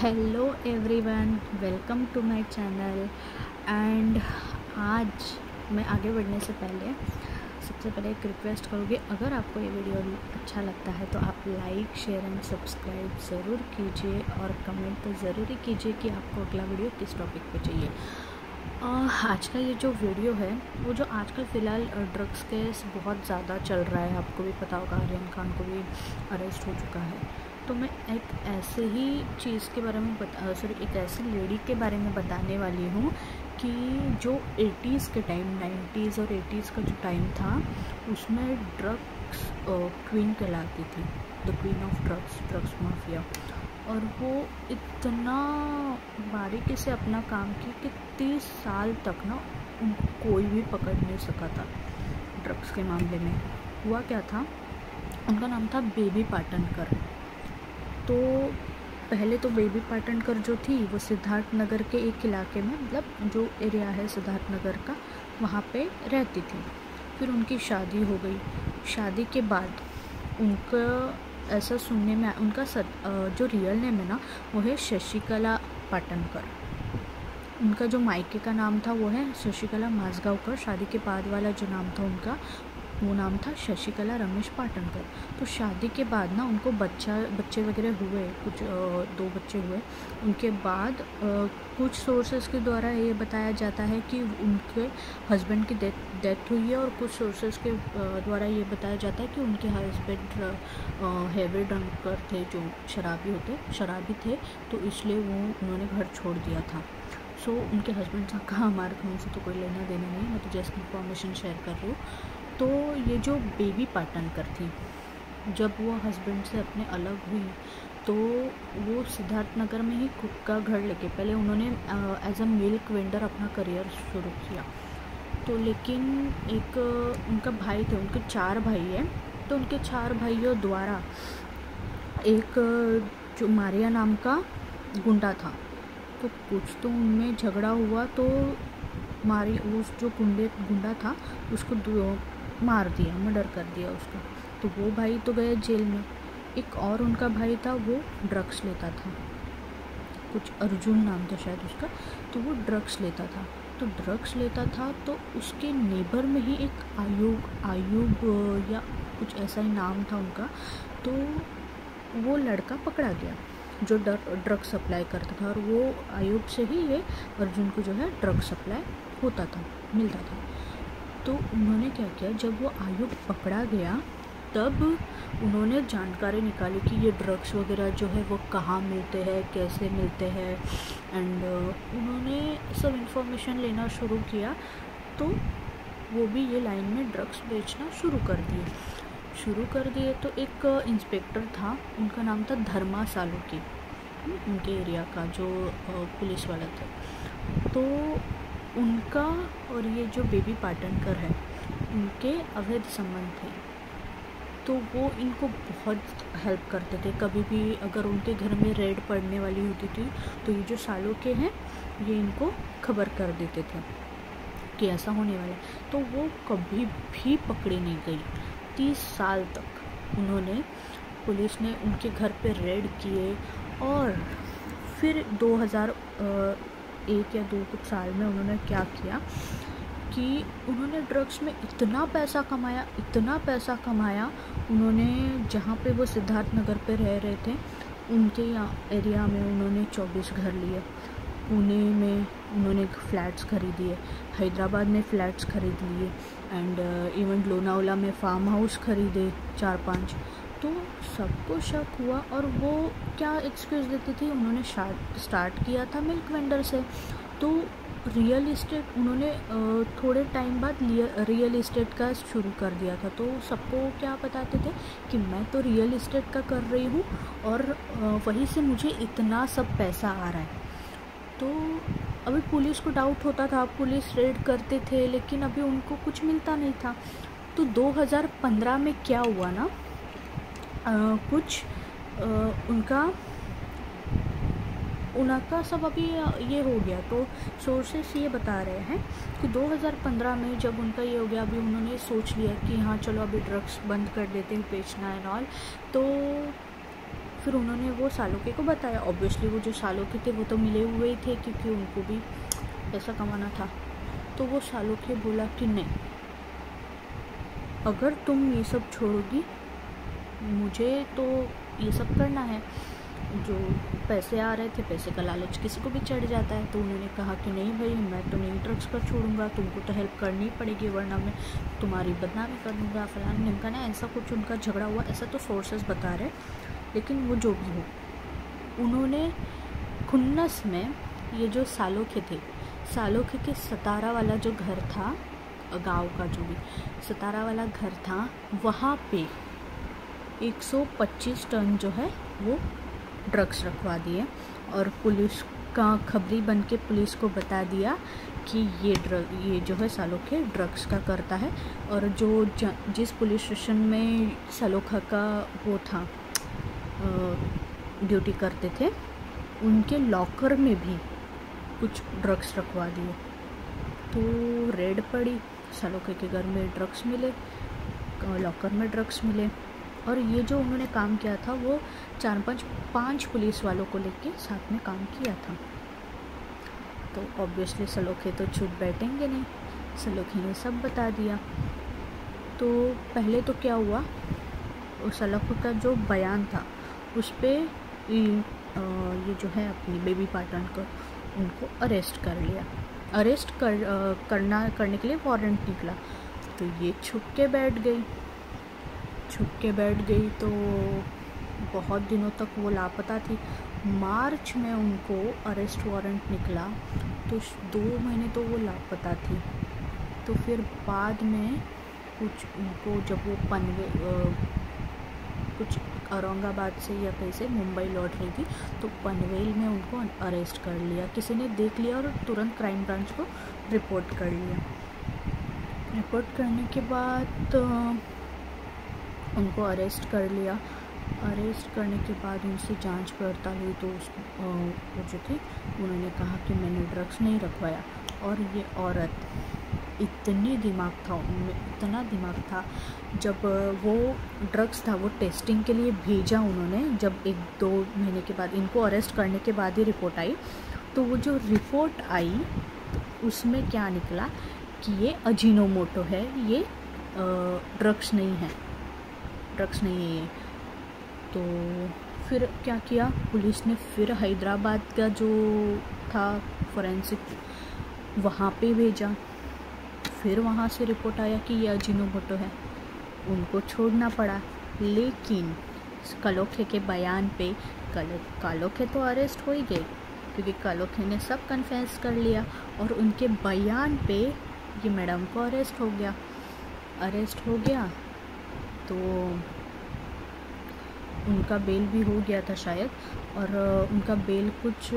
Hello everyone welcome to my channel and आज मैं आगे बढ़ने से पहले सबसे पहले एक रिक्वेस्ट करूँगी, अगर आपको ये वीडियो अच्छा लगता है तो आप लाइक शेयर एंड सब्सक्राइब ज़रूर कीजिए और कमेंट तो ज़रूर कीजिए कि आपको अगला वीडियो किस टॉपिक पे चाहिए। आज का ये जो वीडियो है, वो जो आजकल फ़िलहाल ड्रग्स केस बहुत ज़्यादा चल रहा है, आपको भी पता होगा, आर्यन खान को भी अरेस्ट हो चुका है। तो मैं एक ऐसे ही चीज़ के बारे में बता सॉरी एक ऐसी लेडी के बारे में बताने वाली हूँ कि जो 80s के टाइम 90s और 80s का जो टाइम था, उसमें ड्रग्स क्वीन कहलाती थी the queen of drugs drugs mafia और वो इतना बारीकी से अपना काम की कि तीस साल तक ना उनको कोई भी पकड़ नहीं सका था ड्रग्स के मामले में। हुआ क्या था? उनका नाम था बेबी पाटनकर तो पहले तो बेबी पाटनकर जो थी वो सिद्धार्थ नगर के एक इलाके में मतलब जो एरिया है सिद्धार्थ नगर का वहाँ पे रहती थी। फिर उनकी शादी हो गई। शादी के बाद उनका ऐसा सुनने में उनका सर, जो रियल नेम है ना वो है शशिकला पाटनकर। उनका जो मायके का नाम था वो है शशिकला माजगावकर। शादी के बाद वाला जो नाम था उनका वो नाम था शशिकला रमेश पाटनकर तो शादी के बाद ना उनको बच्चा बच्चे वगैरह हुए कुछ दो बच्चे हुए। उनके बाद कुछ सोर्सेज के द्वारा ये बताया जाता है कि उनके हस्बैंड की डेथ डेथ हुई है और कुछ सोर्सेज के द्वारा ये बताया जाता है कि उनके हस्बैंड हैवी ड्रंकर थे जो शराबी होते शराबी थे तो इसलिए वो उन्होंने घर छोड़ दिया था। सो so, उनके हस्बैंड का हमारे खून से तो कोई लेना देना नहीं मैं तो जस्ट इन्फॉर्मेशन शेयर कर रही हूँ। तो ये जो बेबी पाटनकर थी जब वो हस्बैंड से अपने अलग हुई तो वो सिद्धार्थ नगर में ही खुद का घर लेके, पहले उन्होंने एज अ मिल्क वेंडर अपना करियर शुरू किया। तो लेकिन एक, उनका भाई थे, उनके चार भाई हैं तो उनके चार भाइयों द्वारा एक, जो मारिया नाम का गुंडा था तो कुछ तो उनमें झगड़ा हुआ तो मारी उस जो गुंडे, गुंडा था, उसको मार दिया मर्डर कर दिया उसको। तो वो भाई तो गया जेल में। एक और उनका भाई था, वो ड्रग्स लेता था। कुछ अर्जुन नाम था शायद उसका तो वो ड्रग्स लेता था। तो ड्रग्स लेता था तो उसके नेबर में ही एक आयुब आयुब या कुछ ऐसा ही नाम था उनका। तो वो लड़का पकड़ा गया, जो डर ड्रग सप्लाई करता था। और वो आयुब से ही ये अर्जुन को जो है ड्रग सप्लाई होता था, मिलता था। तो उन्होंने क्या किया? जब वो आयुक्त पकड़ा गया, तब उन्होंने जानकारी निकाली कि ये ड्रग्स वगैरह जो है वो कहाँ मिलते हैं, कैसे मिलते हैं। एंड उन्होंने सब इन्फॉर्मेशन लेना शुरू किया तो वो भी ये लाइन में ड्रग्स बेचना शुरू कर दिए। शुरू कर दिए तो एक इंस्पेक्टर था, उनका नाम था धर्मा सालुकी। उनके एरिया का जो पुलिस वाला था। तो उनका और ये जो बेबी पाटनकर है, उनके अवैध संबंध थे। तो वो इनको बहुत हेल्प करते थे। कभी भी अगर उनके घर में रेड पड़ने वाली होती थी तो ये जो सालों के हैं, ये इनको खबर कर देते थे कि ऐसा होने वाला है। तो वो कभी भी पकड़ी नहीं गई। तीस साल तक उन्होंने पुलिस ने उनके घर पे रेड किए और फिर 2000 एक या दो कुछ साल में उन्होंने क्या किया कि उन्होंने ड्रग्स में इतना पैसा कमाया, इतना पैसा कमाया, उन्होंने जहाँ पे वो सिद्धार्थ नगर पे रह रहे थे, उनके एरिया में उन्होंने चौबीस घर लिए। पुणे में उन्होंने फ्लैट्स खरीदिए, हैदराबाद में फ्लैट्स खरीद लिए एंड इवन लोनावला में फार्म हाउस खरीदे, चार पाँच। तो सबको शक हुआ और वो क्या एक्सक्यूज़ देती थी? उन्होंने स्टार्ट किया था मिल्क वेंडर से। तो रियल इस्टेट उन्होंने थोड़े टाइम बाद रियल इस्टेट का शुरू कर दिया था। तो सबको क्या बताते थे कि मैं तो रियल इस्टेट का कर रही हूँ और वहीं से मुझे इतना सब पैसा आ रहा है। तो अभी पुलिस को डाउट होता था, पुलिस रेड करते थे, लेकिन अभी उनको कुछ मिलता नहीं था। तो 2015 में क्या हुआ ना कुछ उनका उनका सब अभी ये हो गया तो सोर्सेस ये बता रहे हैं कि 2015 में जब उनका ये हो गया, अभी उन्होंने सोच लिया कि हाँ चलो अभी ड्रग्स बंद कर देते हैं, बेचना एंड ऑल तो फिर उन्होंने वो सालोके को बताया। ऑब्वियसली वो जो सालोके थे, वो तो मिले हुए ही थे, क्योंकि उनको भी पैसा कमाना था। तो वो सालोके बोला कि नहीं, अगर तुम ये सब छोड़ोगी मुझे तो ये सब करना है। जो पैसे आ रहे थे, पैसे का लालच किसी को भी चढ़ जाता है तो उन्होंने कहा कि नहीं भाई, मैं तो नहीं ड्रग्स का छोड़ूँगा, तुमको तो हेल्प करनी पड़ेगी, वरना मैं तुम्हारी बदनामी कर दूँगा, फलान। ढिमका ना ऐसा कुछ उनका झगड़ा हुआ, ऐसा तो सोर्सेस बता रहे लेकिन वो जो भी हो। उन्होंने खुन्नस में ये जो सालोखे थे, सालोखे के सतारा वाला जो घर था, गाँव का जो भी, सतारा वाला घर था, वहाँ पे 125 टन जो है वो ड्रग्स रखवा दिए। और पुलिस का खबरी बन के पुलिस को बता दिया कि ये ड्रग ये जो है सालोखे ड्रग्स का करता है। और जो ज, जिस पुलिस स्टेशन में सलोखा का वो था ड्यूटी करते थे उनके लॉकर में भी कुछ ड्रग्स रखवा दिए। तो रेड पड़ी सलोखे के घर में ड्रग्स मिले लॉकर में ड्रग्स मिले। और ये जो उन्होंने काम किया था, वो चार पाँच पाँच पुलिस वालों को लेके साथ में काम किया था। तो ऑब्वियसली सलोखे तो छुप बैठेंगे नहीं, सलोखे ने सब बता दिया। तो पहले तो क्या हुआ, उस सलोखे का जो बयान था, उस पर ये जो है अपनी बेबी पाटन को, उनको अरेस्ट कर लिया। अरेस्ट कर करना, करने के लिए वारंट निकला। तो ये छुप के बैठ गई। छुप के बैठ गई तो बहुत दिनों तक वो लापता थी। मार्च में उनको अरेस्ट वारंट निकला तो दो महीने तो वो लापता थी। तो फिर बाद में कुछ उनको जब वो पनवे कुछ औरंगाबाद से या कहीं से मुंबई लौट रही थी तो पनवेल में उनको अरेस्ट कर लिया। किसी ने देख लिया और तुरंत क्राइम ब्रांच को रिपोर्ट कर लिया। रिपोर्ट करने के बाद उनको अरेस्ट कर लिया। अरेस्ट करने के बाद उनसे जाँच पड़ताल हुई तो उस वो जो थे, उन्होंने कहा कि मैंने ड्रग्स नहीं रखवाया। और ये औरत इतनी दिमाग था, उनमें इतना दिमाग था। जब वो ड्रग्स था, वो टेस्टिंग के लिए भेजा उन्होंने, जब एक दो महीने के बाद इनको अरेस्ट करने के बाद ही रिपोर्ट आई तो वो जो रिपोर्ट आई तो उसमें क्या निकला कि ये अजीनोमोटो है, ये ड्रग्स नहीं है। ड्रग्स नहीं है ये। तो फिर क्या किया? पुलिस ने फिर हैदराबाद का जो था फोरेंसिक, वहाँ पे भेजा। फिर वहाँ से रिपोर्ट आया कि ये अजीनो भट्टो है। उनको छोड़ना पड़ा। लेकिन कलोखे के बयान पे कल, कालोखे तो अरेस्ट हो ही गए, क्योंकि कालोखे ने सब कन्फेंस कर लिया और उनके बयान पे ये मैडम को अरेस्ट हो गया। अरेस्ट हो गया। तो उनका बेल भी हो गया था शायद, और उनका बेल कुछ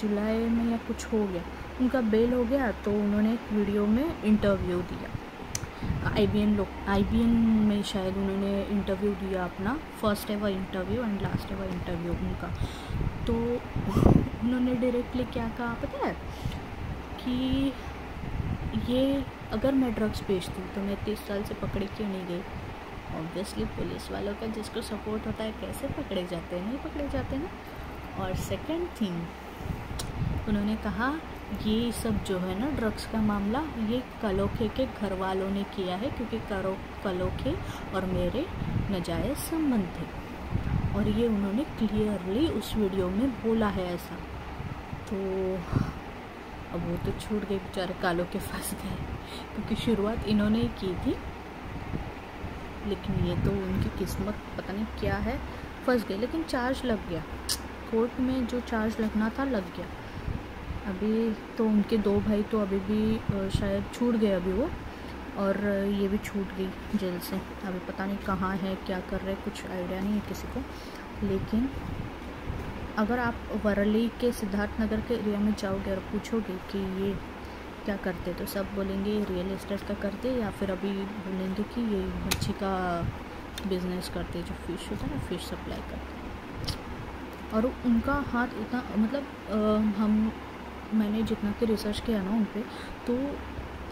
जुलाई में या कुछ हो गया। उनका बेल हो गया तो उन्होंने एक वीडियो में इंटरव्यू दिया। आई बी एन लोग आई बी एन में शायद उन्होंने इंटरव्यू दिया अपना first ever interview and last ever interview उनका। तो उन्होंने डायरेक्टली क्या कहा पता है? कि ये, अगर मैं ड्रग्स बेचती तो मैं तीस साल से पकड़ी क्यों नहीं गई? ऑब्वियसली पुलिस वालों का जिसको सपोर्ट होता है, कैसे पकड़े जाते हैं, नहीं पकड़े जाते ना? और सेकंड थिंग उन्होंने कहा, ये सब जो है ना ड्रग्स का मामला, ये कलोखे के घर वालों ने किया है, क्योंकि करो कलोखे और मेरे नजायज़ संबंध थे। और ये उन्होंने क्लियरली उस वीडियो में बोला है ऐसा। तो अब वो तो छूट गए, बेचारे कालों के फंस गए, क्योंकि शुरुआत इन्होंने ही की थी। लेकिन ये तो उनकी किस्मत पता नहीं क्या है। फंस गए लेकिन चार्ज लग गया। कोर्ट में जो चार्ज लगना था, लग गया। अभी तो उनके दो भाई तो अभी भी शायद छूट गए अभी वो, और ये भी छूट गई जेल से। अभी पता नहीं कहाँ है, क्या कर रहे कुछ आइडिया नहीं है किसी को। लेकिन अगर आप वरली के सिद्धार्थ नगर के एरिया में जाओगे और पूछोगे कि ये क्या करते? तो सब बोलेंगे, रियल इस्टेट का करते? या फिर अभी बोलेंगे कि ये मच्छी का बिज़नेस करते, जो फ़िश होता है ना फ़िश सप्लाई करते और उनका हाथ इतना मतलब हम, मैंने जितना कि रिसर्च किया ना उन पर तो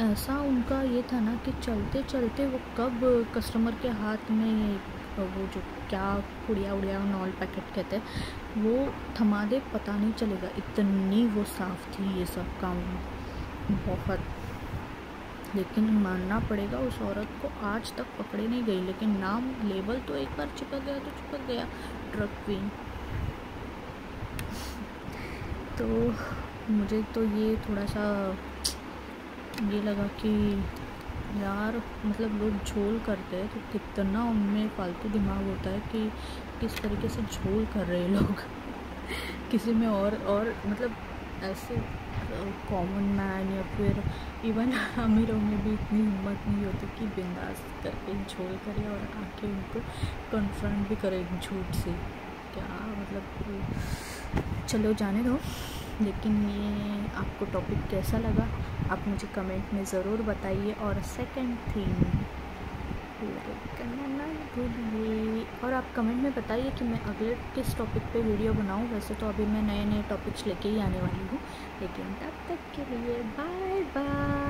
ऐसा उनका ये था ना कि चलते चलते वो कब कस्टमर के हाथ में वो जो क्या उड़िया उड़िया नॉल पैकेट कहते हैं, वो थमा दे, पता नहीं चलेगा। इतनी वो साफ़ थी ये सब काम। बहुत। लेकिन मानना पड़ेगा उस औरत को आज तक पकड़े नहीं गई लेकिन नाम, लेबल तो एक बार चिपक गया तो चिपक गया ड्रग क्वीन तो मुझे तो ये थोड़ा सा ये लगा कि यार मतलब लोग झोल करते हैं तो कितना उनमें फालतू दिमाग होता है कि किस तरीके से झोल कर रहे हैं लोग। किसी में और और मतलब ऐसे कॉमन मैन या फिर इवन अमीरों में भी इतनी हिम्मत नहीं होती कि बिंदास करके झोल करे और आके उनको कन्फ्रंट भी करे झूठ से। क्या मतलब चलो जाने दो, लेकिन ये आपको टॉपिक कैसा लगा? आप मुझे कमेंट में ज़रूर बताइए। और सेकंड थिंग करना ना भूलिए और आप कमेंट में बताइए कि मैं अगले किस टॉपिक पे वीडियो बनाऊँ। वैसे तो अभी मैं नए नए टॉपिक्स लेके ही आने वाली हूँ। लेकिन तब तक के लिए बाय बाय